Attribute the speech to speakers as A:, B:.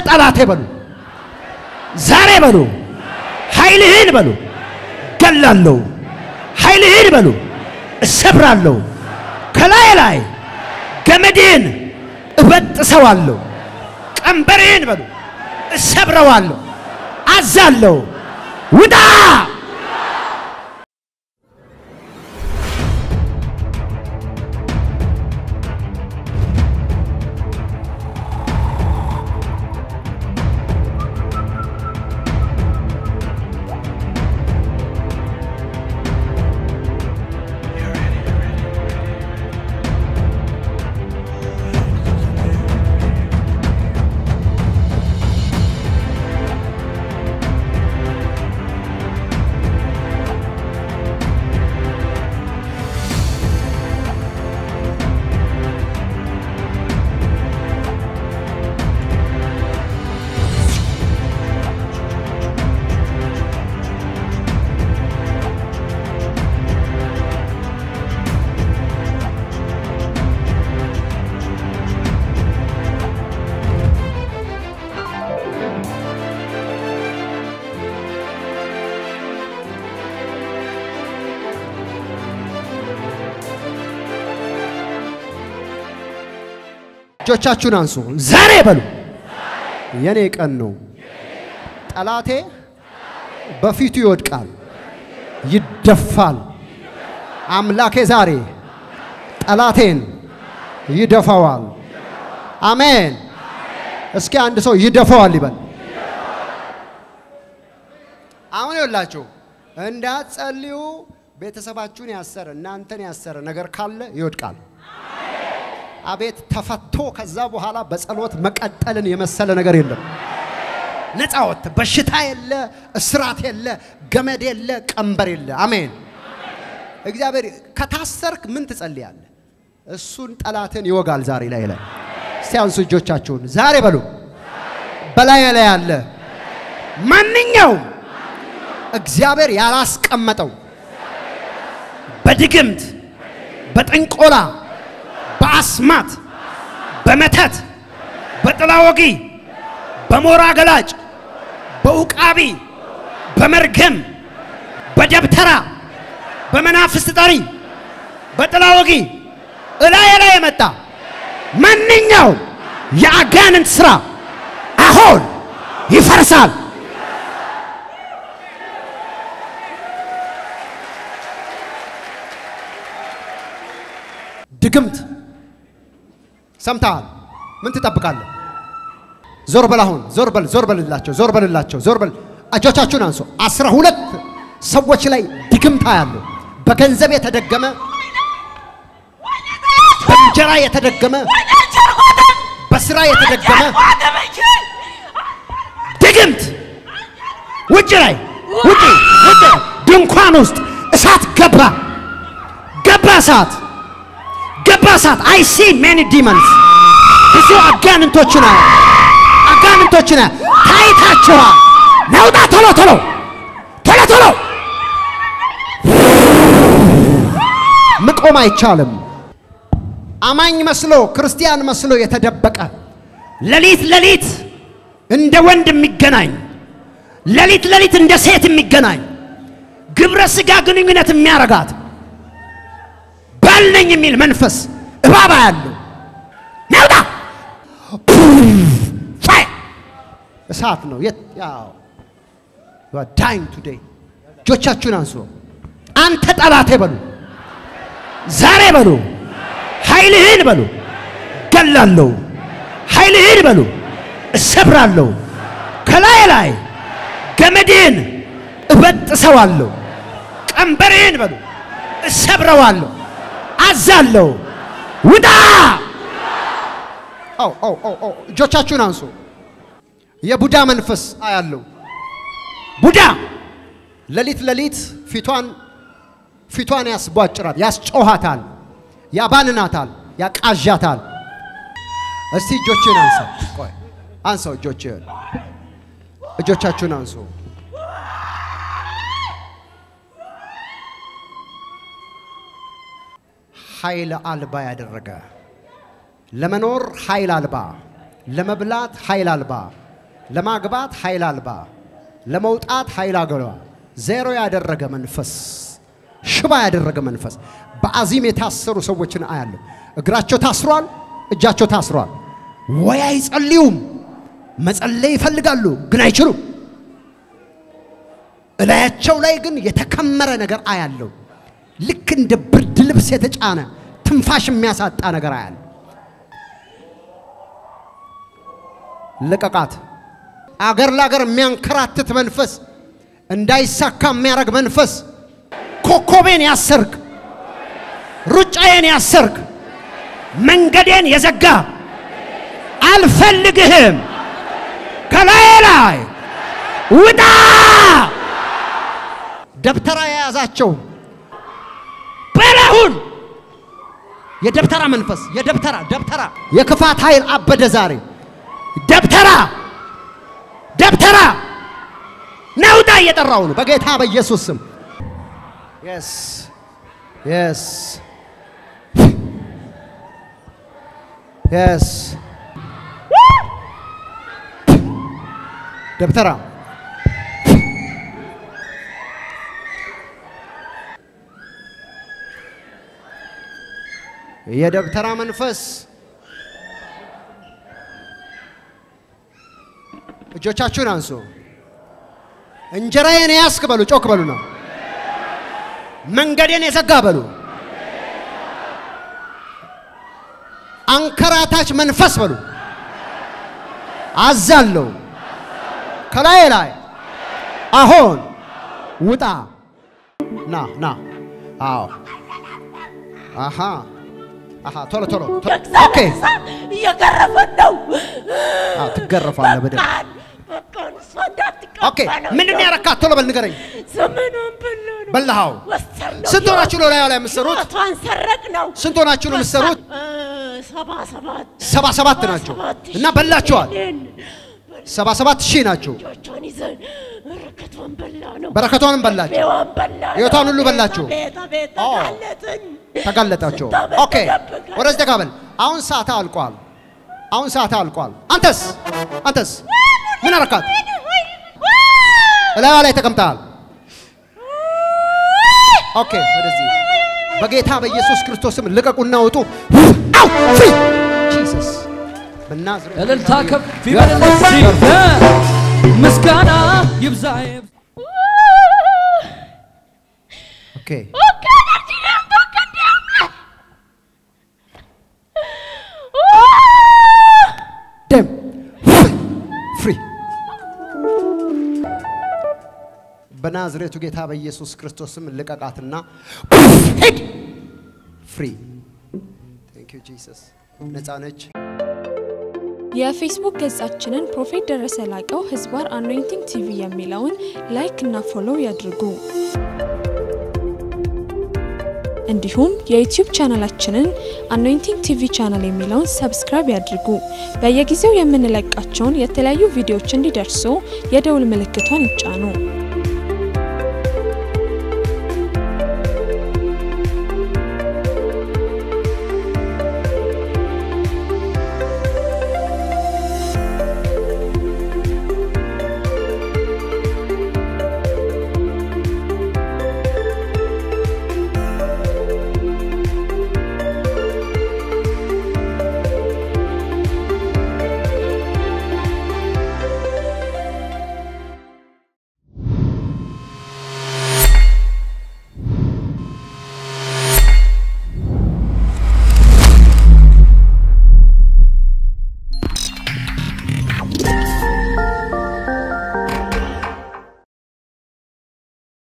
A: ጠላቴ በሉ። ዛሬ በሉ። ኃይልህን በሉ። ገላለሁ፣ ኃይልህን በሉ። እሰብራለሁ፣ ከላይ ላይ ገመድህን እበጥሰዋለሁ፣ ቀንበርህን በሉ። እሰብረዋለሁ፣ አዛለሁ፣ ውጣ እጆቻችሁን አንሱ። ዛሬ በሉ የኔ ቀን ነው። ጠላቴ በፊቱ ይወድቃል፣ ይደፋል። አምላኬ ዛሬ ጠላቴን ይደፋዋል። አሜን። እስኪ አንድ ሰው ይደፋዋል ይበል። አሁን ይኸውላችሁ እንዳትጸልዩ ቤተሰባችሁን ያሰረ እናንተን ያሰረ ነገር ካለ ይወድቃል። አቤት ተፈቶ ከዛ በኋላ በጸሎት መቀጠልን የመሰለ ነገር የለም። ነፃ በሽታ የለ፣ እስራት የለ፣ ገመድ የለ፣ ቀንበር የለ። አሜን። እግዚአብሔር ከታሰርክ ምን ትጸልያለህ? እሱን ጠላትን ይወጋል። ዛሬ ላይ ላይ እስቲ እጆቻችሁን ዛሬ በሉ በላይ ላይ ያለ ማንኛውም እግዚአብሔር ያላስቀመጠው በድግምት በጥንቆላ በአስማት በመተት በጥላ ወጊ በሞራ ገላጭ በውቃቢ በመርገም በደብተራ በመናፍስት ጠሪ በጥላ ወጊ እላዬ ላይ የመጣ ማንኛውም የአጋንንት ስራ አሁን ይፈርሳል። ድግምት ሰምተሃል? ምን ትጠብቃለህ? ዞር በል አሁን ዞር በል ዞር በልላቸው ዞር በልላቸው ዞር በል። እጆቻችሁን አንሱ። አስራ ሁለት ሰዎች ላይ ድግምት ያለው በገንዘብ የተደገመ በእንጀራ የተደገመ በስራ የተደገመ ድግምት ውጭ ላይ ውጭ ውጭ ድንኳን ውስጥ እሳት ገባ ገባ እሳት እሳት I see many demons ብዙ አጋንንቶችን አያ አጋንንቶችን አያ ታይታችኋል። ና ውጣ ቶሎ ቶሎ ቶሎ ቶሎ መቆም አይቻልም። አማኝ መስሎ ክርስቲያን መስሎ የተደበቀ ሌሊት ሌሊት እንደ ወንድ የሚገናኝ ሌሊት ሌሊት እንደ ሴት የሚገናኝ ግብረ ስጋ ግንኙነት የሚያረጋት ባል ነኝ የሚል መንፈስ እባባ ያለው ነውጣ እሳት ነው። የት? today. እጆቻችሁን አንሱ። አንተ ጠላቴ በሉ። ዛሬ በሉ። ኃይልህን በሉ። ገላለሁ፣ ኃይልህን በሉ። እሰብራለሁ፣ ከላይ ላይ ገመድህን እበጥሰዋለሁ፣ ቀንበርህን በሉ። እሰብረዋለሁ፣ አዛለሁ፣ ውጣ። አው አው እጆቻችሁን አንሱ። የቡዳ መንፈስ አያለው። ቡዳ ሌሊት ሌሊት ፊቷን ፊቷን ያስቧጭራል፣ ያስጮሃታል፣ ያባንናታል፣ ያቃዣታል። እስቲ እጆችን አንሳ። አንሳው፣ እጆችን እጆቻችሁን አንሱ። ኃይል አልባ ያደረገ ለመኖር ኃይል አልባ፣ ለመብላት ኃይል አልባ፣ ለማግባት ኃይል አልባ፣ ለመውጣት ኃይል አልባ፣ ዜሮ ያደረገ መንፈስ፣ ሽባ ያደረገ መንፈስ በአዚም የታሰሩ ሰዎችን አያለሁ። እግራቸው ታስሯል፣ እጃቸው ታስሯል። ወይ አይጸልዩም፣ መጸለይ ይፈልጋሉ ግን አይችሉም። እላያቸው ላይ ግን የተከመረ ነገር አያለው። ልክ እንደ ብርድ ልብስ የተጫነ ትንፋሽ የሚያሳጣ ነገር አያለው። ልቀቃት። አገር ለአገር የሚያንከራትት መንፈስ፣ እንዳይሳካ የሚያደርግ መንፈስ፣ ኮከቤን ያሰርክ፣ ሩጫዬን ያሰርክ፣ መንገዴን የዘጋ አልፈልግህም፣ ከላይ ላይ ውጣ። ደብተራ የያዛቸው በላሁን የደብተራ መንፈስ የደብተራ ደብተራ። የክፋት ኃይል አበደ ዛሬ። ደብተራ ደብተራ። ና ውጣ እየጠራው ነው። በጌታ በኢየሱስ ስም። yes yes yes ደብተራ የደብተራ መንፈስ እጆቻችሁን አንሱ። እንጀራዬን ያስክ በሉ፣ ጮክ በሉ ነው። መንገዴን የዘጋ በሉ። አንከራታች መንፈስ በሉ። አዛለሁ ከላይ ላይ አሁን ውጣ። ና ና። አዎ አሃ ቶሎ ቶሎ
B: እየገረፈን ነው።
A: ትገረፋለህ በደንብ።
B: okay
A: ምንድን ያረካት? ቶሎ በል ንገረኝ።
B: ዘመኗን በላ ነው።
A: በላሃው።
B: ወሰድነው።
A: ስንት ሆናችሁ ነው ላዩ ላይ የምትሰሩት?
B: ሕይወቷን ሰረቅነው።
A: ስንት ሆናችሁ ነው የምትሰሩት?
B: ሰባ ሰባት
A: ሰባ ሰባት ናችሁ እና በላችኋል። ሰባ ሰባት ሺህ
B: ነው።
A: በረከቷንም በላችሁ፣ ሕይወቷን ሁሉ በላችሁ።
B: ቤት ቤት
A: ኦ።
B: ተጋለጥን።
A: ተጋለጣችሁ።
B: ስንት ዓመት
A: ኦኬ
B: ተደብቀን።
A: ወደዚህ ተጋበል። አሁን ሰዓት አልቋል። አሁን ሰዓት አልቋል። አንተስ አንተስ ምን አረካት? እላዩ ላይ ተቀምጠሃል። ኦኬ ወደዚህ በጌታ በኢየሱስ ክርስቶስም ልቀቁና ውጡ። አው ፍሪ ጂሰስ በናዝሬት
C: እልልታ ከፍ ይበልለት ምስጋና ይብዛ
A: ኦኬ በናዝሬቱ ጌታ በኢየሱስ ክርስቶስም ልቀቃትና ሂድ ፍሪ ቴንክ ዩ ጂሰስ ነፃ ነች
D: የፌስቡክ ገጻችንን Prophet ደረሰ ላቀው ህዝባር Anointing TV የሚለውን like እና follow ያድርጉ። እንዲሁም የዩቲዩብ ቻናላችንን Anointing TV channel የሚለውን subscribe ያድርጉ። በየጊዜው የምንለቃቸውን የተለያዩ ቪዲዮዎች እንዲደርሱ የደውል ምልክቷን ይጫኑ።